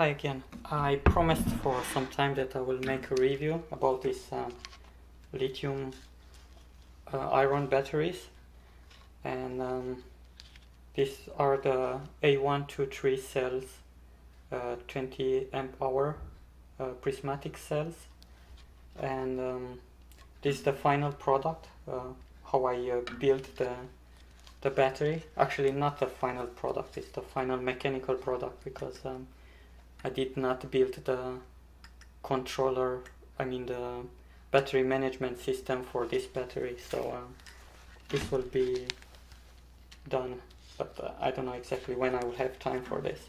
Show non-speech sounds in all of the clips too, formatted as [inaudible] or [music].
Hi again. I promised for some time that I will make a review about these um, lithium uh, iron batteries. And um, these are the A123 cells uh, 20 amp hour uh, prismatic cells. And um, this is the final product uh, how I uh, built the the battery. Actually not the final product it's the final mechanical product because um, I did not build the controller, I mean the battery management system for this battery, so um, this will be done, but uh, I don't know exactly when I will have time for this.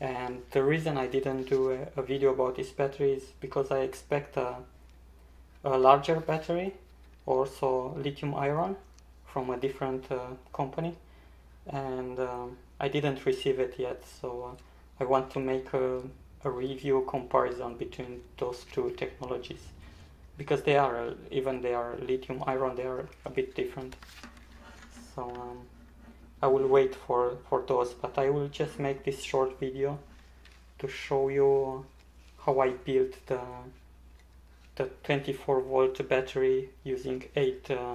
And the reason I didn't do a, a video about this battery is because I expect a, a larger battery, also lithium iron from a different uh, company, and um, I didn't receive it yet, so uh, I want to make a, a review comparison between those two technologies. Because they are even they are lithium iron they are a bit different. So um, I will wait for for those but I will just make this short video to show you how I built the the 24 volt battery using 8 uh,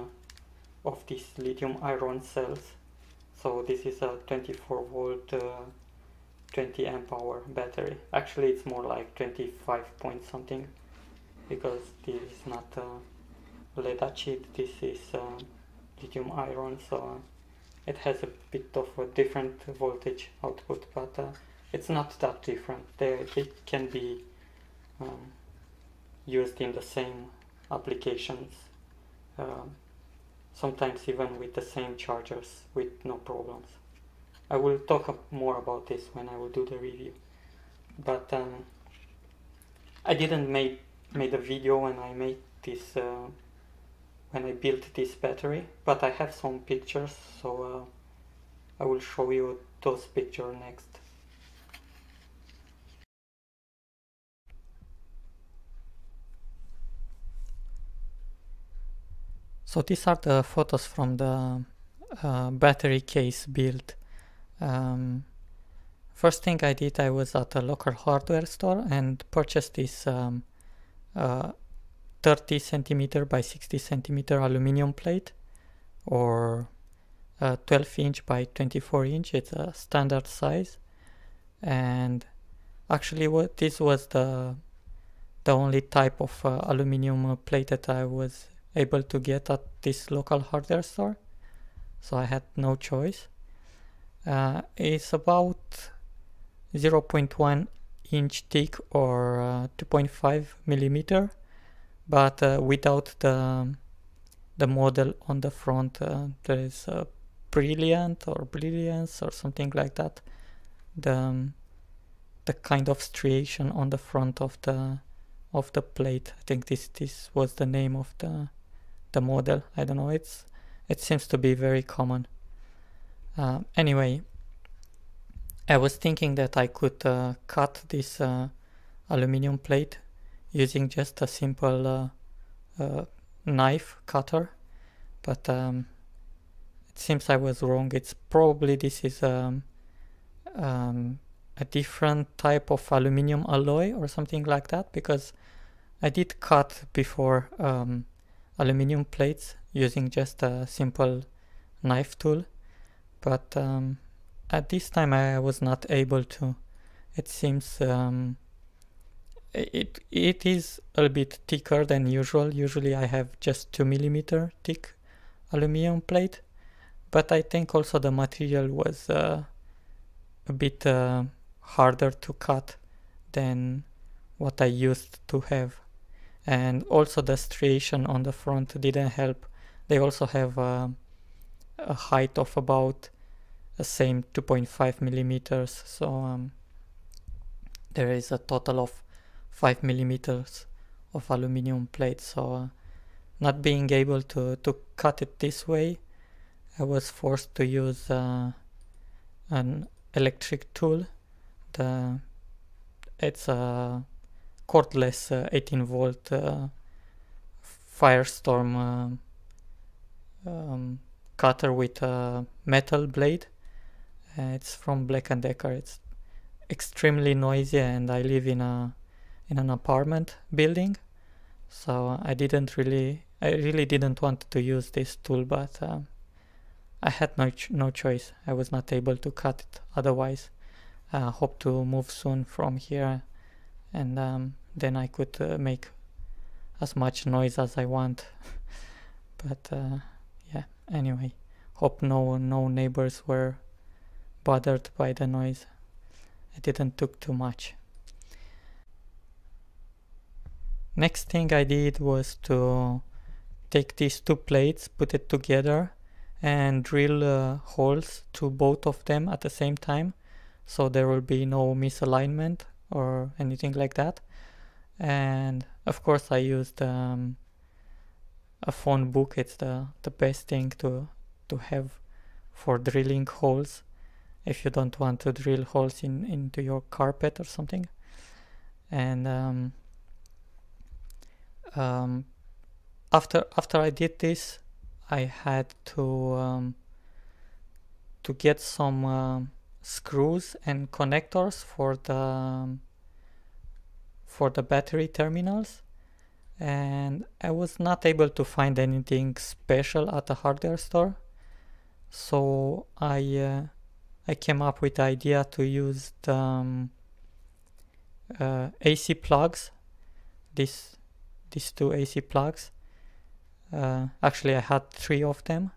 of these lithium iron cells. So this is a 24 volt uh, 20 amp hour battery. Actually it's more like 25 point something because this is not uh, lead acid this is uh, lithium iron so it has a bit of a different voltage output but uh, it's not that different. They, they can be um, used in the same applications uh, sometimes even with the same chargers with no problems I will talk more about this when I will do the review. But um, I didn't make made a video when I made this uh, when I built this battery, but I have some pictures, so uh, I will show you those pictures next. So these are the photos from the uh, battery case build um, first thing I did, I was at a local hardware store and purchased this um, uh, 30 centimeter by 60 centimeter aluminum plate or 12 inch by 24 inch. It's a standard size, and actually, what this was the the only type of uh, aluminum plate that I was able to get at this local hardware store. So I had no choice uh, is about 0.1 inch thick or uh, 2.5 millimeter but uh, without the the model on the front uh, there is a brilliant or brilliance or something like that. The um, the kind of striation on the front of the of the plate. I think this this was the name of the the model. I don't know. It's it seems to be very common uh, anyway, I was thinking that I could uh, cut this uh, aluminum plate using just a simple uh, uh, knife cutter, but um, it seems I was wrong. It's probably this is um, um, a different type of aluminum alloy or something like that because I did cut before um, aluminum plates using just a simple knife tool but um, at this time I was not able to. It seems um, it it is a bit thicker than usual. Usually I have just two millimeter thick aluminum plate, but I think also the material was uh, a bit uh, harder to cut than what I used to have, and also the striation on the front didn't help. They also have uh, a height of about the same 2.5 millimeters. So um, there is a total of 5 millimeters of aluminum plate. So uh, not being able to, to cut it this way I was forced to use uh, an electric tool. The it's a cordless uh, 18 volt uh, firestorm uh, um, cutter with a metal blade uh, it's from Black & Decker. It's extremely noisy and I live in a in an apartment building. So I didn't really I really didn't want to use this tool but um, I had no, ch no choice. I was not able to cut it otherwise. Uh, hope to move soon from here and um, then I could uh, make as much noise as I want. [laughs] But uh, yeah anyway. Hope no no neighbors were bothered by the noise. It didn't took too much. Next thing I did was to take these two plates put it together and drill uh, holes to both of them at the same time so there will be no misalignment or anything like that. And of course I used um, a phone book. It's the the best thing to to have for drilling holes if you don't want to drill holes in into your carpet or something. And um, um, after after I did this I had to um, to get some uh, screws and connectors for the um, for the battery terminals. And I was not able to find anything special at the hardware store. So I uh, I came up with the idea to use the um, uh, AC plugs. This these two AC plugs. Uh, actually I had three of them.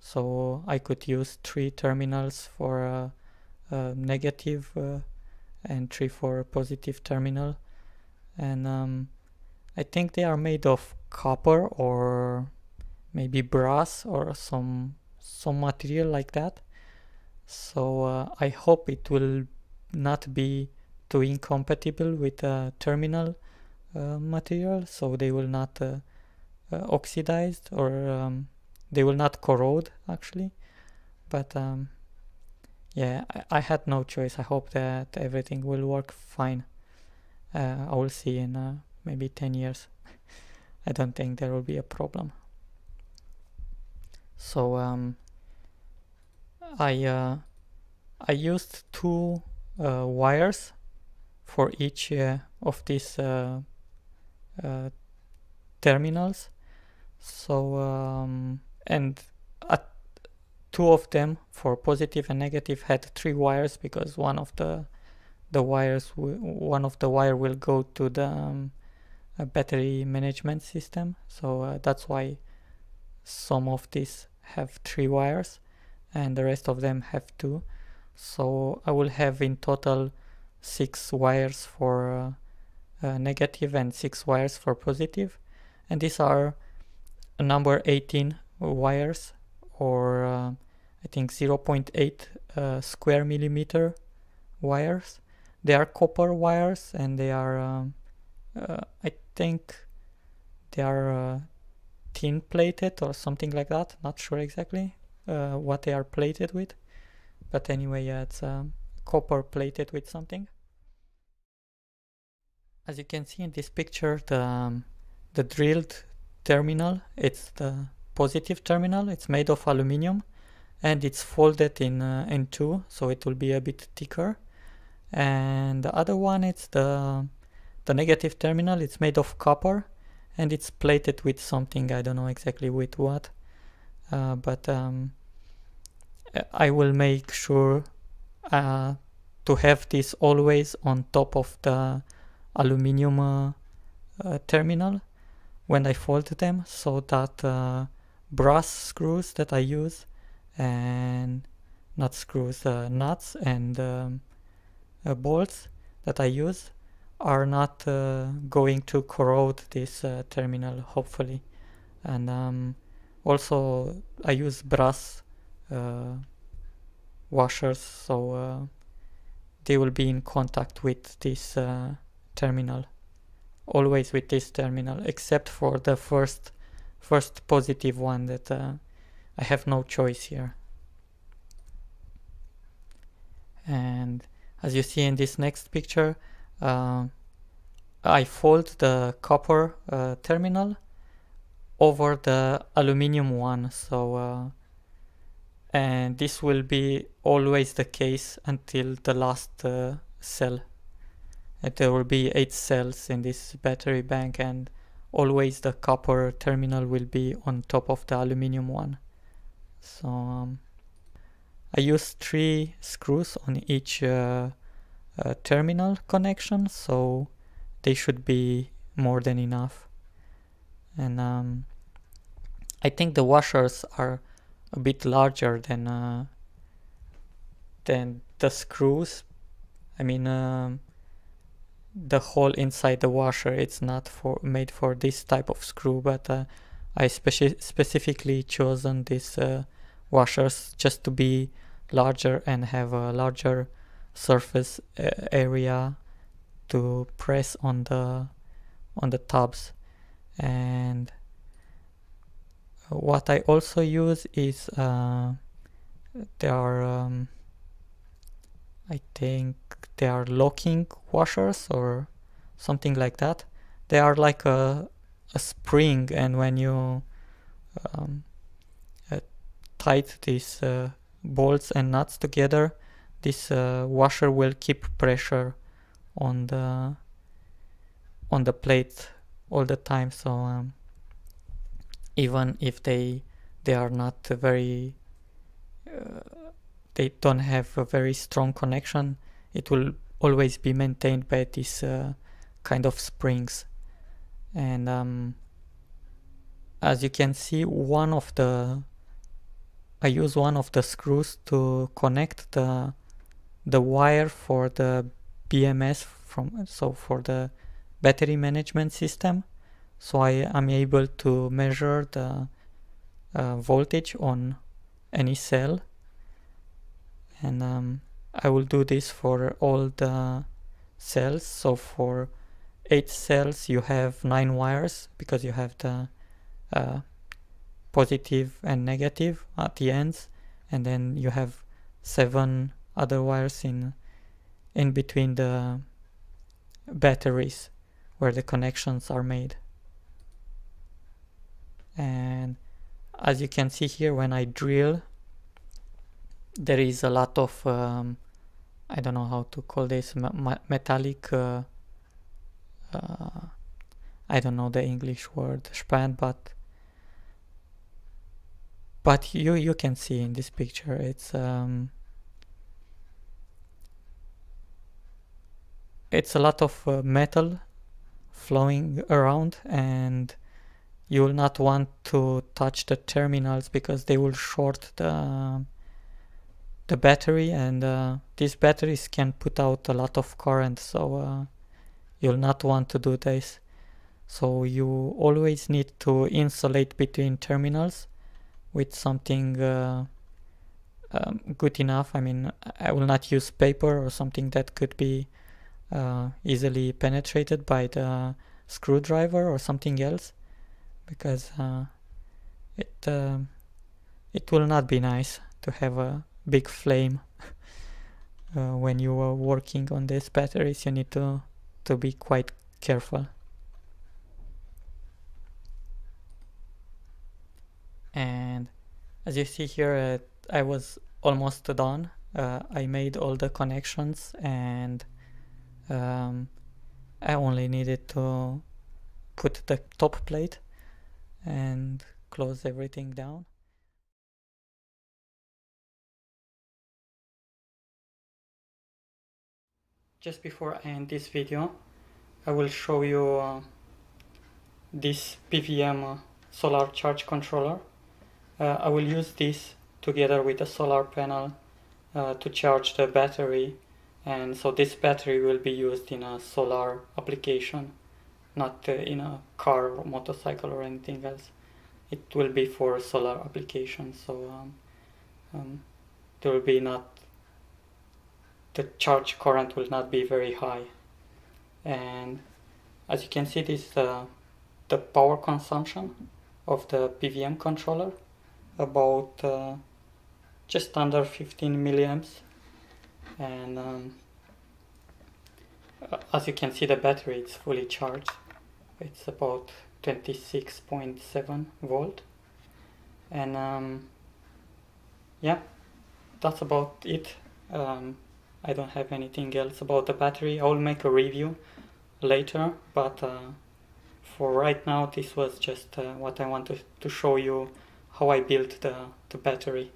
So I could use three terminals for a, a negative uh, and three for a positive terminal. And um, I think they are made of copper or maybe brass or some some material like that so uh, I hope it will not be too incompatible with the terminal uh, material so they will not uh, uh oxidized or um, they will not corrode actually. But um, yeah I, I, had no choice. I hope that everything will work fine. Uh, I will see in uh, maybe 10 years. [laughs] I don't think there will be a problem. So um, I uh, I used two uh, wires for each uh, of these uh, uh, terminals. So um, and two of them for positive and negative had three wires because one of the the wires one of the wire will go to the um, battery management system. So uh, that's why some of these have three wires and the rest of them have two so I will have in total six wires for uh, uh, negative and six wires for positive. And these are number 18 wires or uh, I think 0.8 uh, square millimeter wires. They are copper wires and they are um, uh, I think they are uh, tin plated or something like that. Not sure exactly uh, what they are plated with. But anyway yeah it's um, copper plated with something. As you can see in this picture the um, the drilled terminal it's the positive terminal. It's made of aluminum and it's folded in uh, in two so it will be a bit thicker. And the other one it's the the negative terminal. It's made of copper and it's plated with something. I don't know exactly with what uh, but um, I will make sure uh, to have this always on top of the aluminum uh, uh terminal when I fold them so that uh, brass screws that I use and not screws uh, nuts and um, bolts that I use are not going to corrode this terminal hopefully. And um, also I use brass uh, washers so uh, they will be in contact with this uh, terminal. Always with this terminal except for the first first positive one that uh, I have no choice here. And as you see in this next picture uh, I fold the copper uh, terminal over the aluminum one so uh, and this will be always the case until the last uh, cell. And there will be eight cells in this battery bank and always the copper terminal will be on top of the aluminum one. So um, I use three screws on each uh, uh, terminal connection, so they should be more than enough. And um, I think the washers are a bit larger than uh, than the screws. I mean, um, the hole inside the washer it's not for made for this type of screw, but uh, I speci specifically chosen these uh, washers just to be larger and have a larger surface uh, area to press on the on the tubs and what I also use is uh, there are um, I think they are locking washers or something like that. They are like a, a spring and when you um, uh, tight these uh, bolts and nuts together this uh, washer will keep pressure on the on the plate all the time so um, even if they they are not very uh, they don't have a very strong connection it will always be maintained by these uh, kind of springs. And um, as you can see one of the I use one of the screws to connect the the wire for the BMS from so for the battery management system. So I am able to measure the uh, voltage on any cell. And um, I will do this for all the cells. So for eight cells you have nine wires because you have the uh, positive and negative at the ends. And then you have seven other wires in in between the batteries where the connections are made. And as you can see here when I drill there is a lot of um, I don't know how to call this metallic uh, uh, I don't know the English word span but but you you can see in this picture it's um, it's a lot of uh, metal flowing around and you will not want to touch the terminals because they will short the the battery and uh, these batteries can put out a lot of current so uh, you'll not want to do this so you always need to insulate between terminals with something uh, um, good enough. I mean, I will not use paper or something that could be uh, easily penetrated by the screwdriver or something else because uh, it uh, it will not be nice to have a big flame [laughs] uh, when you are working on these batteries you need to to be quite careful. And as you see here uh, I was almost done. Uh, I made all the connections and um, I only needed to put the top plate and close everything down. Just before I end this video I will show you uh, this PVM uh, solar charge controller. Uh, I will use this together with a solar panel uh, to charge the battery and so this battery will be used in a solar application not uh, in a car or motorcycle or anything else. It will be for solar application so um, um, there will be not the charge current will not be very high. And as you can see this is uh, the power consumption of the PVM controller about uh, just under 15 milliamps and um, as you can see the battery is fully charged it's about 26.7 volt and um, yeah that's about it um, I don't have anything else about the battery. I will make a review later, but uh, for right now, this was just uh, what I wanted to show you how I built the, the battery.